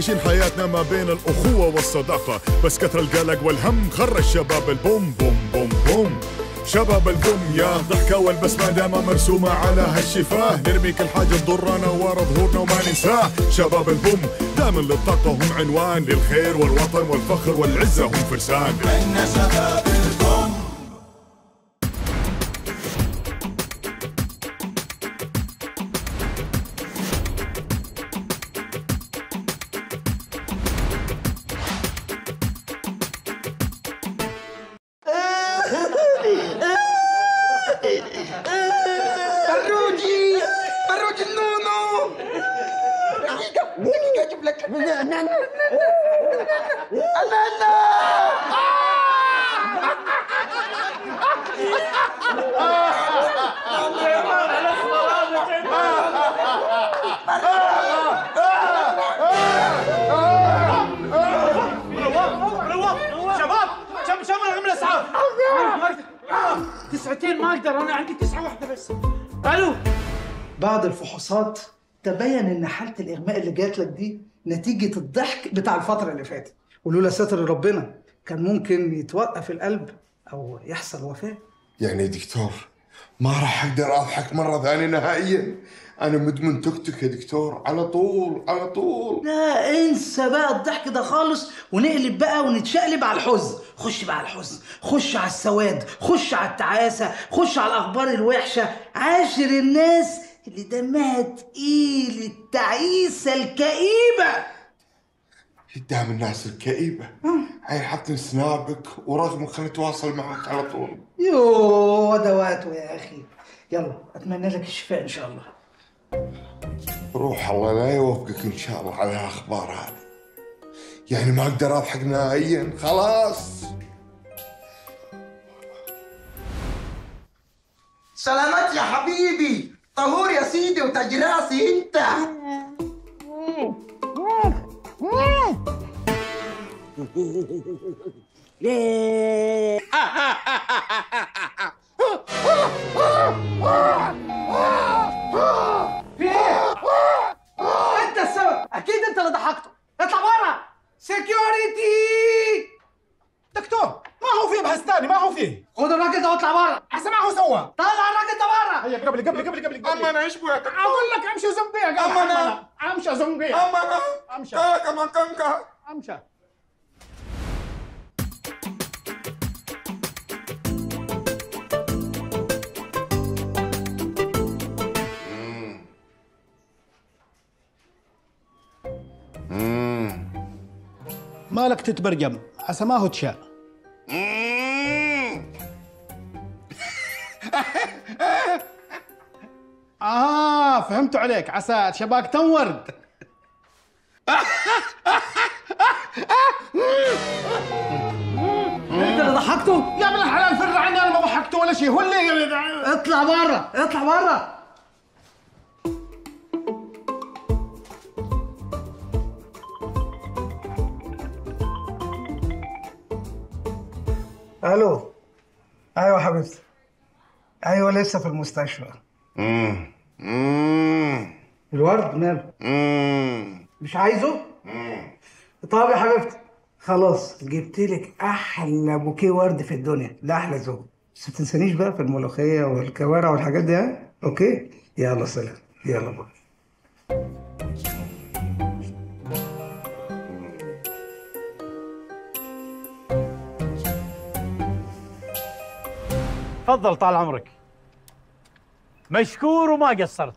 عايشين حياتنا ما بين الأخوة والصداقة. بس كثر القلق والهم خرج شباب البوم بوم بوم بوم. شباب البوم يا ضحكة والبسمة دايما مرسومة على هالشفاه. نرمي كل حاجة تضرنا ورا ظهورنا وما ننساه. شباب البوم دائما للطاقة هم عنوان للخير والوطن والفخر والعزة هم فرسان. إحنا شباب تسعتين ما أقدر أنا عندي تسعه واحدة بس ألو بعد الفحوصات تبين إن حالة الإغماء اللي جات لك دي نتيجة الضحك بتاع الفترة اللي فاتت. ولولا ستر ربنا كان ممكن يتوقف القلب أو يحصل وفاة. يعني يا دكتور ما راح أقدر أضحك مرة ثانية نهائيا. أنا مدمن توك توك يا دكتور على طول على طول. لا انسى بقى الضحك ده خالص ونقلب بقى ونتشقلب على الحزن. خش بقى على الحزن خش على السواد خش على التعاسة خش على الأخبار الوحشة. عاشر الناس اللي دمها تقيل التعيسة الكئيبة. قدام الناس الكئيبة. هاي حط سنابك ورغم خليني اتواصل معك على طول. يوه دواته يا أخي. يلا أتمنى لك الشفاء إن شاء الله. روح الله لا يوفقك إن شاء الله على الأخبار هذه. يعني ما أقدر أضحك نهائيا خلاص. سلامات يا حبيبي. طهور يا سيدي وتاج راسي أنت. مالك تتبرجم. عسى ما هو تشاء آه فهمت عليك. عسى شباك تنورد. أنت اللي ضحكته؟ يا ابن الحلال فر عني أنا ما ضحكت ولا شيء. هو اللي اطلع برا اطلع برا. ألو؟ أيوه حبيبتي. أيوه لسه في المستشفى. الورد ماله مش عايزه؟ طب يا حبيبتي. خلاص جبت لك أحلى بوكيه ورد في الدنيا. ده أحلى ذوق. بس ما تنسانيش بقى في الملوخية والكوارع والحاجات دي ها؟ okay؟ يلا سلام. يلا bye. تفضل طال عمرك. مشكور وما قصرت.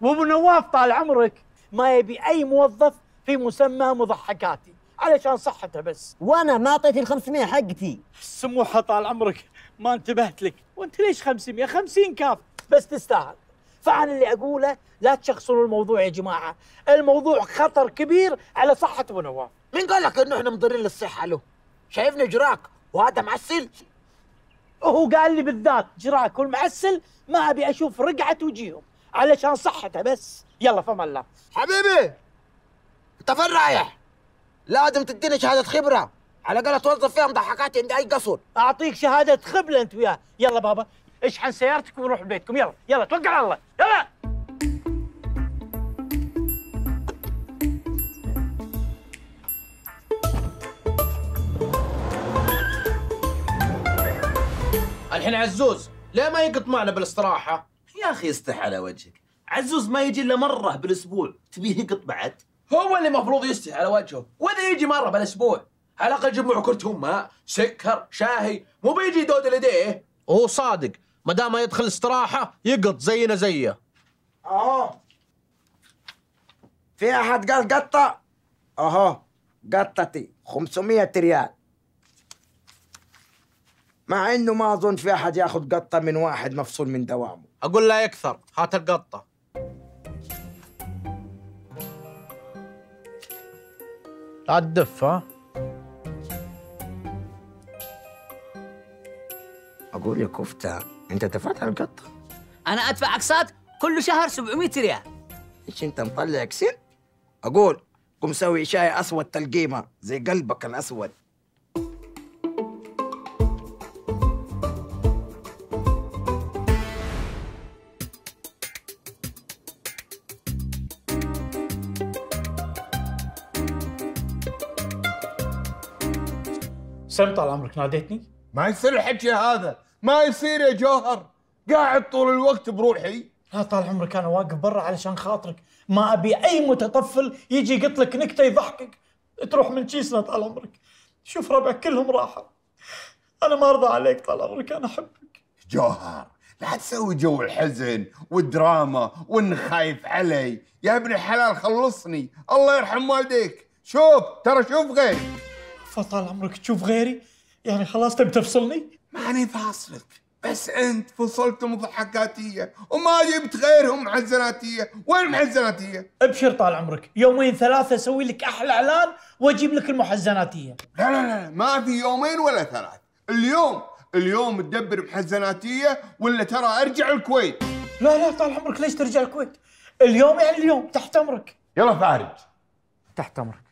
وابو نواف طال عمرك. ما يبي أي موظف في مسمى مضحكاتي. علشان صحته بس. وأنا ما أعطيت ال 500 حقتي. سموحة طال عمرك. ما انتبهت لك. وأنت ليش 500 50 كاف. بس تستاهل. فأنا اللي أقوله لا تشخصون الموضوع يا جماعة. الموضوع خطر كبير على صحة أبو نواف. مين قال لك إنه إحنا مضرين للصحة؟ له شايفني جراك. وهذا معسل. وهو قال لي بالذات جراك والمعسل ما أبي أشوف رقعة وجيههم علشان صحته بس. يلا فما الله. حبيبي أنت فين رايح؟ لازم تديني شهادة خبرة. على الأقل اتوظف فيها مضحكاتي عند أي قصر. أعطيك شهادة خبله أنت وياه. يلا بابا اشحن سيارتك ونروح بيتكم يلا يلا توكل على الله. يلا! الحين عزوز ليه ما يقط معنا بالاستراحة. يا أخي استح على وجهك. عزوز ما يجي إلا مرة بالأسبوع. تبيه يقط بعد؟ هو اللي المفروض يستحي على وجهه. وإذا يجي مرة بالأسبوع. على الأقل جيب معه كرتون ماء سكر شاهي مو بيجي يدود يديه وهو صادق. ما دام يدخل استراحة يقط زينا زيه. اهو في أحد قال قطة؟ اهو قطتي. 500 ريال. مع إنه ما أظن في أحد ياخذ قطة من واحد مفصول من دوامه. أقول لا يكثر هات القطة. لا تدف ها؟ أقول يا كفتة أنت دفعت على القطة؟ أنا أدفع أقساط كل شهر 700 ريال. إيش أنت مطلع كسر أقول قم سوي شاي أسود تلقيمة زي قلبك الأسود. سم طال عمرك ناديتني؟ ما يصير الحكي هذا. ما يصير يا جوهر. قاعد طول الوقت بروحي. لا طال عمرك أنا واقف برا علشان خاطرك. ما أبي أي متطفل يجي يقط لك نكتة يضحكك. تروح من كيسنا طال عمرك. شوف ربعك كلهم راحوا. أنا ما أرضى عليك طال عمرك أنا أحبك. جوهر لا تسوي جو الحزن والدراما وانك خايف علي. يا ابن الحلال خلصني. الله يرحم والديك. شوف ترى شوف غيري فطال عمرك تشوف غيري؟ يعني خلاص تبي تفصلني؟ ماني فاصلك. بس انت فصلت مضحكاتيه وما جبت غيرهم محزناتيه وين المحزناتيه ابشر طال عمرك. يومين ثلاثة أسوي لك أحلى إعلان وأجيب لك المحزناتية. لا لا لا ما في يومين ولا ثلاث. اليوم اليوم تدبر محزناتيه ولا ترى أرجع الكويت؟ لا لا طال عمرك ليش ترجع الكويت؟ اليوم يعني اليوم تحت أمرك. يلا فارج. تحت أمرك.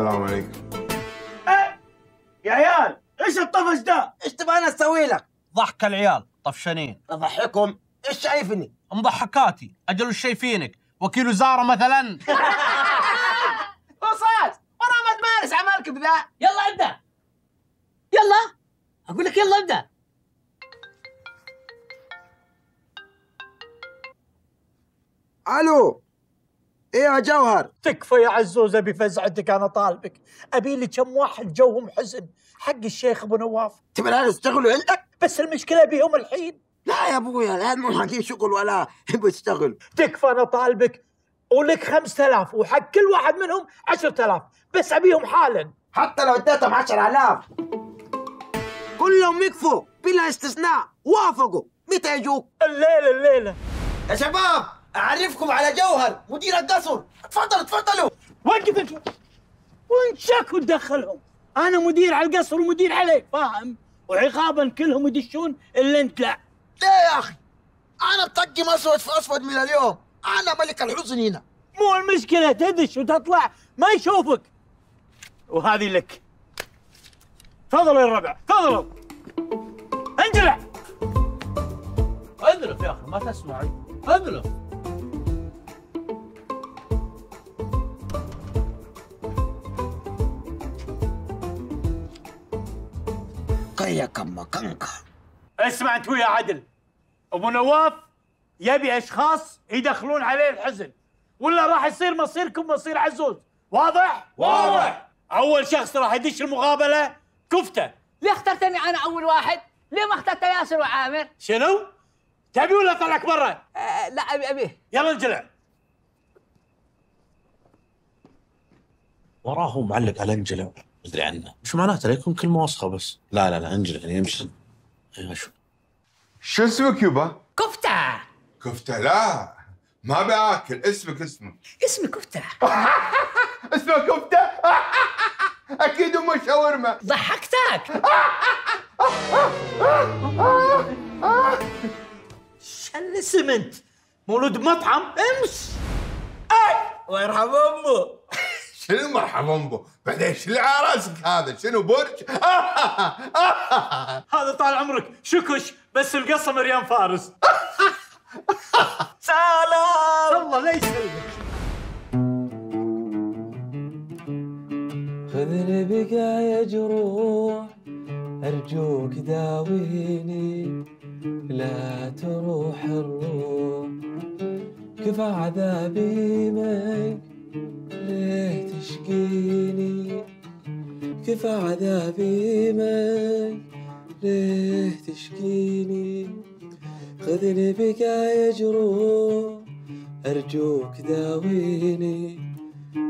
السلام عليكم. يا عيال إيش الطفش ده؟ إيش تبغى أنا أسوي لك؟ ضحك العيال طفشانين. أضحكهم؟ إيش شايفني؟ مضحكاتي أجل وش شايفينك؟ وكيل وزارة مثلا. وصلت ورا ما تمارس اعمالك بذا. يلا أبدأ. يلا أقول لك يلا أبدأ. ألو. إيه يا جوهر؟ تكفى يا عزوز أبي فزعتك أنا طالبك. أبي لي كم واحد جوهم حزن. حق الشيخ أبو نواف. تبي العيال يشتغلوا عندك؟ بس المشكلة بيهم الحين. لا يا أبويا العيال مو حقين شغل ولا يبوا يشتغلوا. تكفى أنا طالبك. ولك 5000 وحق كل واحد منهم 10000 بس أبيهم حالا. حتى لو اديتهم 10000 كلهم يكفوا بلا استثناء. وافقوا. متى يجوك؟ الليلة الليلة. يا شباب! أعرفكم على جوهر مدير القصر. تفضلوا تفضلوا. وقف أنت؟ وين شك وتدخلهم أنا مدير على القصر ومدير عليك فاهم؟ وعقابا كلهم يدشون إلا أنت. لا. ليه يا أخي أنا بطقم أسود في أسود من اليوم. أنا ملك الحزن هنا. مو المشكلة تدش وتطلع ما يشوفك. وهذه لك. تفضلوا يا الربع تفضلوا انجلع اذلف يا أخي ما تسمعي. اذلف قيا كم كنكا اسمع انت ويا عدل. أبو نواف يبي أشخاص يدخلون عليه الحزن. ولا راح يصير مصيركم مصير عزوز. واضح؟ واضح. أول شخص راح يدش المقابلة كفتة. ليه اخترتني أنا أول واحد؟ ليه ما اخترت ياسر وعامر؟ شنو؟ تبي ولا طلعك برا؟ آه لا أبي أبي. يلا انجلع وراه معلق على انجلة مدري عنه. مش معناته؟ لا يكون كلمة وسخة بس. لا لا لا انجلة يعني يمشي. أيوه شو؟ شو اسمك يبا؟ كفتة. كفتة لا. ما بآكل. اسمك اسمك. اسمي كفتة. اسمك كفتة؟ أكيد ام شاورما. ضحكتك. شل سمنت مولود بمطعم امس. أي. الله يرحم أمه؟ شنو مرحبا بو بعدين اللي على راسك هذا؟ شنو برج؟ هذا طال عمرك شكش بس القصة مريم فارس. سلام! الله لا يسلمك. خذني بقايا جروح أرجوك داويني لا تروح الروح. كفى عذابي منك ليه تشقيني كفى عذابي منك ليه تشقيني خذني بقايا جروح أرجوك داويني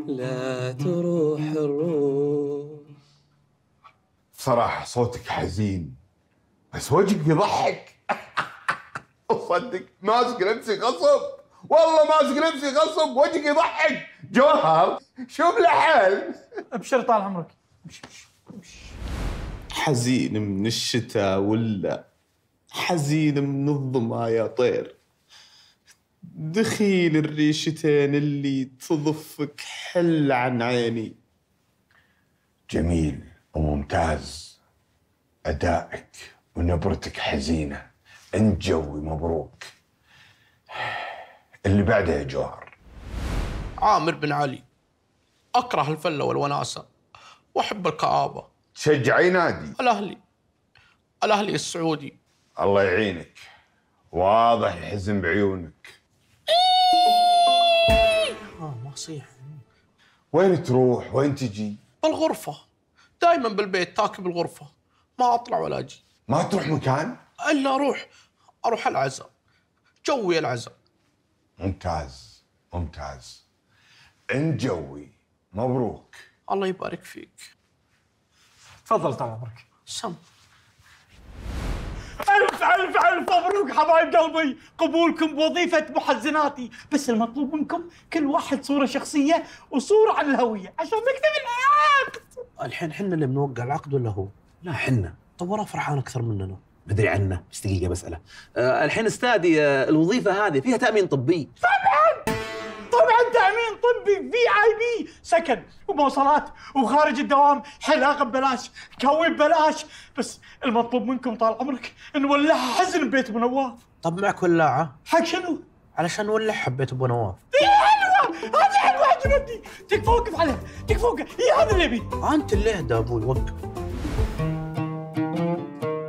لا تروح الروح. صراحة صوتك حزين بس وجهك يضحك صدق ماسك نفسي غصب والله ماسك نفسي غصب وجهك يضحك. جوهر شوف له حل ابشر طال عمرك. حزين من الشتاء ولا حزين من الظما يا طير؟ دخيل الريشتين اللي تضفك حل عن عيني. جميل وممتاز. أدائك ونبرتك حزينة. أنت جوي مبروك. اللي بعده يا جوهر. عامر بن علي. أكره الفلة والوناسة. وأحب الكآبة. تشجعي نادي. الأهلي. الأهلي السعودي. الله يعينك. واضح الحزن بعيونك. آه ما صيح. وين تروح؟ وين تجي؟ الغرفه دائما بالبيت تاكل بالغرفة. ما أطلع ولا أجي. ما تروح مكان؟ إلا أروح. أروح العزاء. جوي العزاء. ممتاز. ممتاز. انت جوي مبروك. الله يبارك فيك. تفضل طال عمرك. سم ألف ألف ألف مبروك حبايب قلبي. قبولكم بوظيفة محزناتي. بس المطلوب منكم كل واحد صورة شخصية وصورة عن الهوية عشان نكتب العقد. الحين حنا اللي بنوقع العقد ولا هو؟ لا حنا. طب وراه فرحان أكثر مننا. مدري عنه. بس دقيقة بسأله. أه الحين استاذي آه، الوظيفة هذه فيها تأمين طبي. طبعا! تأمين في اي بي سكن ومواصلات. وخارج الدوام. حلاقة ببلاش. كوي ببلاش. بس المطلوب منكم طال عمرك نولعها حزن ببيت أبو نواف. طب معك ولاعه؟ حق شنو؟ علشان نولع حبيت أبو نواف. إيه حلوة. هذه حلوة عجبتني تكفى وقف عليها. تكفى وقف. هي هذا اللي ابي أنت اللي اهدى أبوي وقف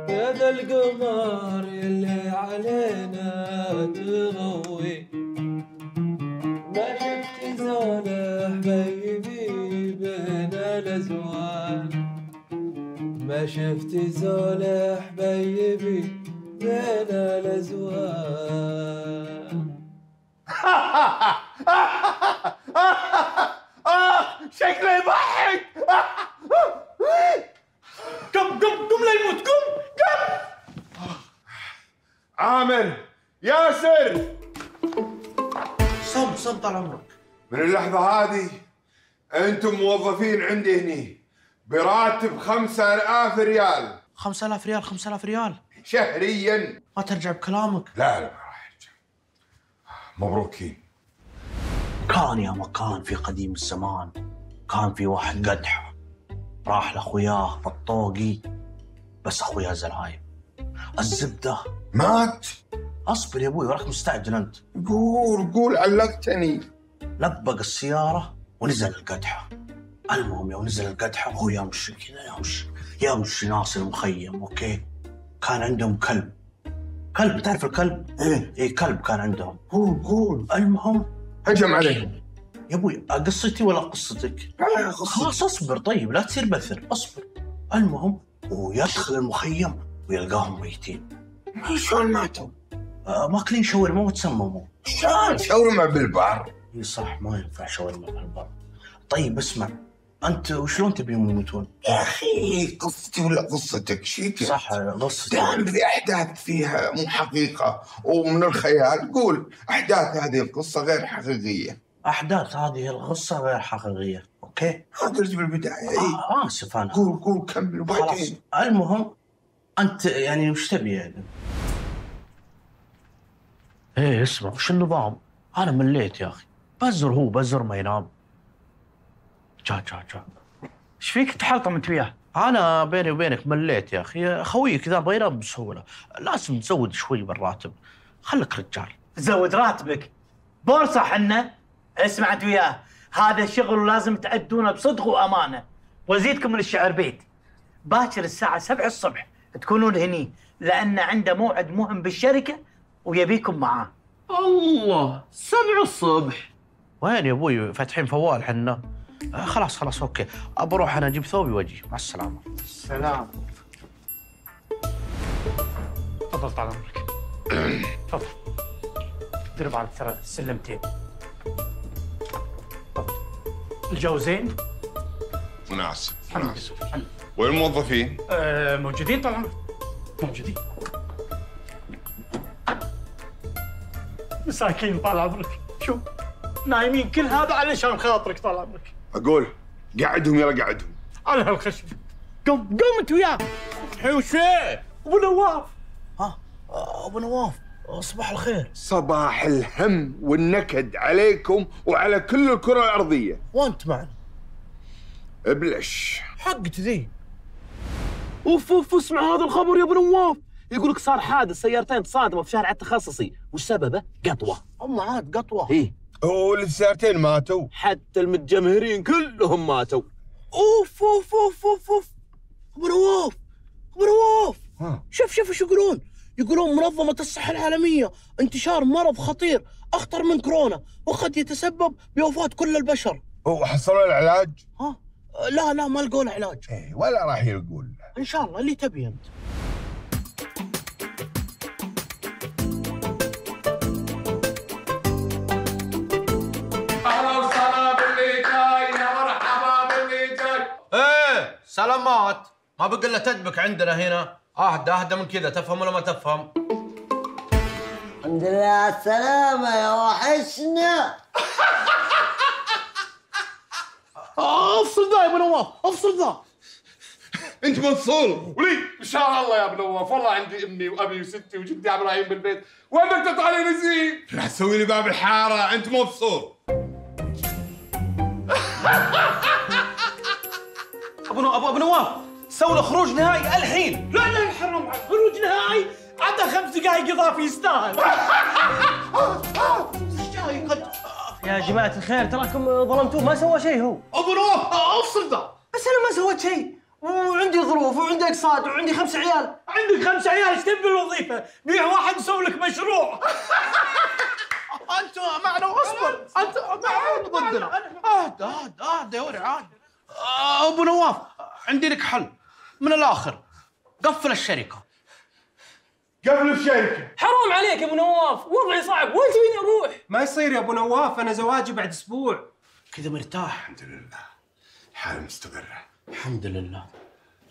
يا ذا القمر اللي علينا تغوي. ما شفت زول حبيبي بين الازواج ما شفت زول حبيبي بين الازواج آه شكله يضحك. قم قم قم لا يموت قم قم. عامر ياسر. سم سم طال عمرك. من اللحظة هذه أنتم موظفين عندي هني. براتب خمسة آلاف ريال. 5000 ريال 5000 ريال؟ شهريا. ما ترجع بكلامك. لا لا ما راح أرجع. مبروكين. كان يا مكان في قديم الزمان. كان في واحد قدح. راح لأخوياه الطوقي. بس اخوياه زلايم الزبدة. مات؟ اصبر يا أبوي وراك مستعجل أنت. قول قول علقتني. لبق السيارة ونزل القدحة. المهم يوم نزل القدحة وهو يمشي كذا يمشي يمشي ناصر المخيم أوكي؟ كان عندهم كلب. كلب تعرف الكلب؟ إيه إيه كلب كان عندهم. قول قول المهم هجم عليهم. يا أبوي قصتي ولا قصتك؟ خلاص أصبر طيب لا تصير بثر أصبر. المهم ويدخل المخيم ويلقاهم ميتين. شلون ماتوا؟ آه ماكلين شاورما وتسمموا. شلون؟ شاورما بالبحر. اي صح ما ينفع شاورما في البر. طيب اسمع أنت وشلون تبيهم يموتون؟ يا أخي قصتي ولا قصتك؟ شيك صح قصتي. دائما في أحداث فيها مو حقيقة ومن الخيال قول أحداث هذه القصة غير حقيقية. أحداث هذه القصة غير حقيقية okay؟ ما قلت بالبداية إي. آه اسف أنا قول قول كمل خلاص. وبعدين المهم أنت يعني وش تبي يعني؟ إيه اسمع وش النظام؟ أنا مليت يا أخي. بزر هو بزر ما ينام. جا جا جا. إيش فيك؟ تحلطم أنت وياه؟ أنا بيني وبينك مليت يا أخي. خويك ذا بغى ينام بسهولة. لازم تزود شوي بالراتب خليك رجال. زود راتبك. بورصة حنا. اسمع أنت وياه. هذا شغل لازم تأدونه بصدق وأمانة. وأزيدكم من الشعر بيت. باكر الساعة 7 الصبح تكونون هني لأن عنده موعد مهم بالشركة ويبيكم معاه. الله سبع الصبح. وين يا أبوي فاتحين فوال حنا. آه خلاص خلاص okay. بروح أنا أجيب ثوبي وأجي. مع السلامة. سلام. تفضل طال عمرك. تفضل. دير بالك ترى سلمتين. تفضل. الجو زين؟ مناسب مناسب وين الموظفين؟ آه، موجودين طال عمرك. موجودين. مساكين طال عمرك. شوف نايمين كل هذا علشان خاطرك طال عمرك. أقول قعدهم يلا قعدهم. على هالخشب. قم قم انت وياه حوشي أبو نواف. ها؟ أبو نواف صباح الخير. صباح الهم والنكد عليكم وعلى كل الكرة الأرضية. وأنت معنا. ابلش. حقت ذي. أوف أوف اسمع هذا الخبر يا أبو نواف. يقول لك صار حادث سيارتين تصادموا في شارع التخصصي. وش سببه؟ قطوة. هم عاد قطوة. إيه. والسيارتين ماتوا. حتى المتجمهرين كلهم ماتوا. أوف أوف أوف أوف أوف. أبو نواف أبو نواف ها. شوف شوف إيش يقولون. يقولون منظمة الصحة العالمية انتشار مرض خطير أخطر من كورونا وقد يتسبب بوفاة كل البشر. وحصلوا العلاج؟ ها؟ لا لا ما لقوا له علاج. إيه ولا راح يلقون إن شاء الله اللي تبي أنت. سلامات. ما بقى إلا تدبك عندنا هنا. أهدى أهدى من كذا. تفهم ولا ما تفهم؟ الحمد لله على السلامة يا وحشنا. أفصل ذا يا ابو نواف أفصل ذا. أنت منصور. ولي إن شاء الله يا ابن نواف والله عندي أمي وأبي وستي وجدي عبد الرحيم بالبيت وينك تطلع لي نزيل راح تسوي لي باب الحارة. أنت مبسوط ابو نواف أبو نواف سوي له خروج نهائي الحين. لا لا حرام عليك خروج نهائي. عطى خمس دقائق إضافي يستاهل. يا جماعة الخير تراكم ظلمتوه ما سوى شيء هو. أبو نواف أفصل ذا بس أنا ما سويت شيء. وعندي ظروف وعندي أقساط وعندي خمس عيال. عندك خمس عيال إيش تبي الوظيفة؟ بيع واحد نسوي لك مشروع. انت معنا واصبر انت معنا ضدنا. اهدى اهدى اهدى يا ولد عاد. أبو نواف عندي لك حل. من الآخر قفل الشركة. قبل الشركة. حرام عليك يا أبو نواف وضعي صعب وين تبيني أروح؟ ما يصير يا أبو نواف أنا زواجي بعد أسبوع. كذا مرتاح. الحمد لله. حالة مستقرة. الحمد لله.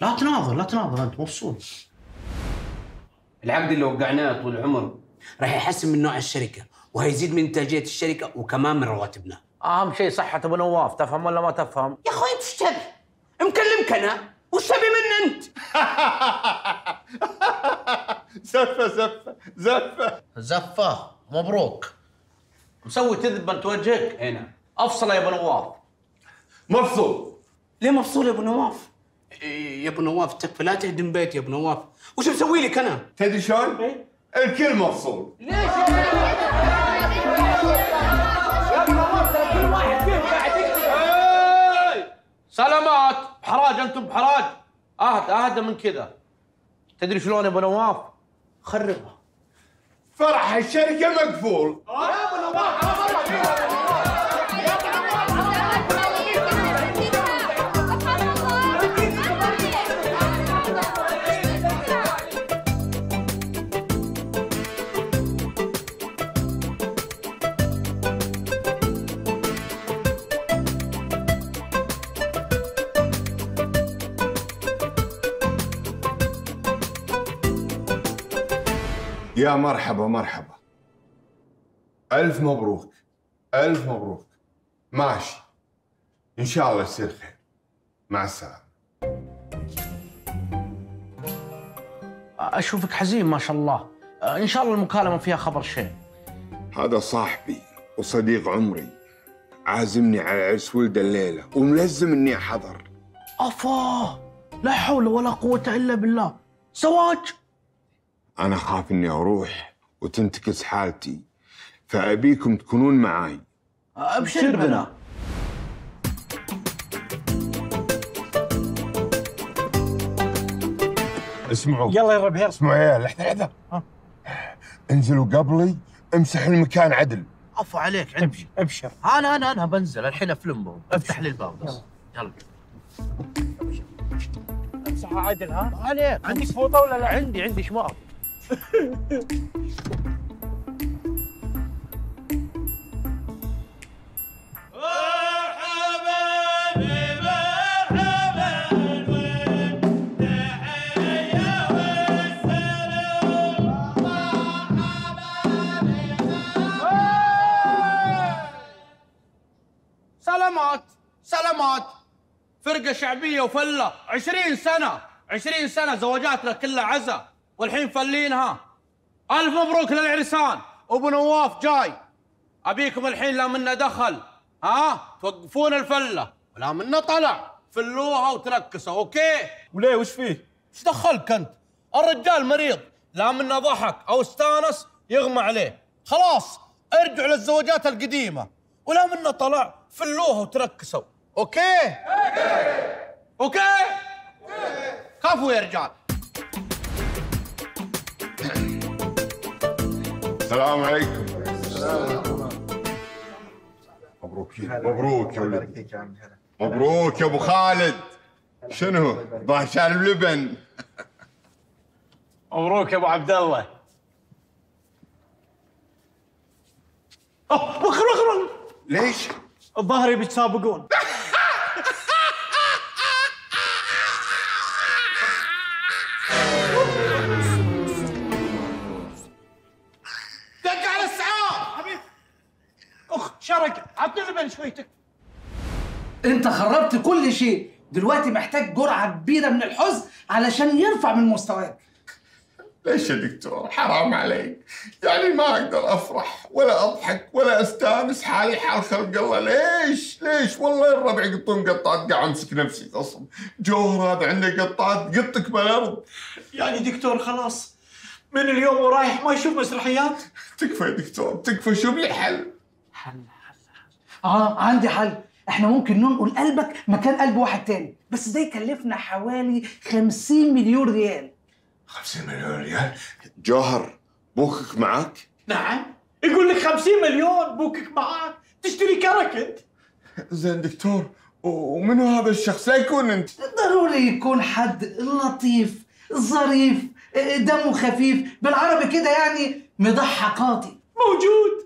لا تناظر لا تناظر أنت مبسوط. العقد اللي وقعناه طول العمر راح يحسن من نوع الشركة وهيزيد من إنتاجية الشركة وكمان من رواتبنا. أهم شيء صحة أبو نواف تفهم ولا ما تفهم؟ يا أخوي إنت إيش تبي؟ مكلمك أنا؟ وش تبي مني أنت؟ زفة زفة زفة. زفة مبروك. مسوي تذبه انت وجهك. هنا. أفصل يا أبو نواف. مبسوط ليه مفصول يا أبو نواف؟ يا أبو نواف تكفى لا تهدم بيتي يا أبو نواف. وش مسوي لك أنا؟ تدري شلون؟ الكل مبسوط سلامات. بحراج أنتم بحراج. اهدى اهدى من كذا. تدري شلون يا أبو نواف؟ خربها. فرح الشركة مقفول. يا مرحبا مرحبا. ألف مبروك ألف مبروك. ماشي. إن شاء الله يصير خير. مع السلامة. أشوفك حزين ما شاء الله. إن شاء الله المكالمة فيها خبر شيء. هذا صاحبي وصديق عمري. عازمني على عرس ولده الليلة وملزم إني أحضر. أفا! لا حول ولا قوة إلا بالله. زواج أنا أخاف إني أروح وتنتكس حالتي فأبيكم تكونون معاي. أبشر بنا. اسمعوا. يلا يا ربيع اسمعوا يا عيال لحظة لحظة انزلوا قبلي امسح المكان عدل. عفو عليك عندي. أبشر أبشر. أنا أنا أنا بنزل الحين افلمهم افتح لي الباب بس. يلا. امسحها عدل ها؟ عليك. عندك فوطة ولا لا؟ عندي عندي شماغ. سلامات سلامات. فرقة شعبية وفلة عشرين سنة عشرين سنة زواجاتنا كلها عزا. والحين فلينها ألف مبروك للعرسان. أبو نواف جاي. أبيكم الحين لا منا دخل. ها؟ توقفون الفلة. ولا منا طلع. فلوها وتركسوا أوكي؟ وليه؟ وش فيه؟ إيش دخلك أنت؟ الرجال مريض. لا منا ضحك أو استانس يغمى عليه. خلاص ارجعوا للزواجات القديمة. ولا منا طلع. فلوها وتركسوا okay؟ okay؟ كفو يا رجال. السلام عليكم. مبروك. مبروك يا ولد. مبروك يا ابو خالد. شنو؟ ظاهر شارب لبن مبروك يا ابو عبد الله وخر وخر ليش؟ الظاهر بيتسابقون دق شرق عطني لبن شويتك. انت خربت كل شيء. دلوقتي محتاج جرعة كبيرة من الحزن علشان يرفع من مستواك. ليش يا دكتور؟ حرام عليك. يعني ما أقدر أفرح ولا أضحك ولا أستانس حالي حال خلق الله. ليش؟ ليش؟ والله الربع يقطون قطات قاعد أمسك نفسي غصب جوهر هذا عنده قطات قطك بالأرض. يعني دكتور خلاص من اليوم ورايح ما يشوف مسرحيات؟ تكفى يا دكتور تكفى. شوف لي حل. آه عندي حل. إحنا ممكن ننقل قلبك مكان قلب واحد تاني. بس ده يكلفنا حوالي 50 مليون ريال. 50 مليون ريال؟ جوهر بوكك معاك؟ نعم. يقول لك 50 مليون بوكك معاك. تشتري كركت زين دكتور ومنو هذا الشخص؟ لا يكون أنت. ضروري يكون حد لطيف ظريف دمه خفيف بالعربي كده يعني مضحكاتي. موجود.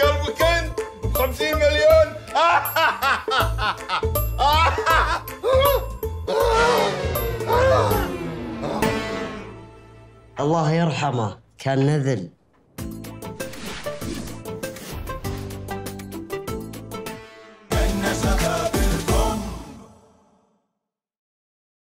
قلبك انت 50 مليون. الله يرحمه. كان نذل.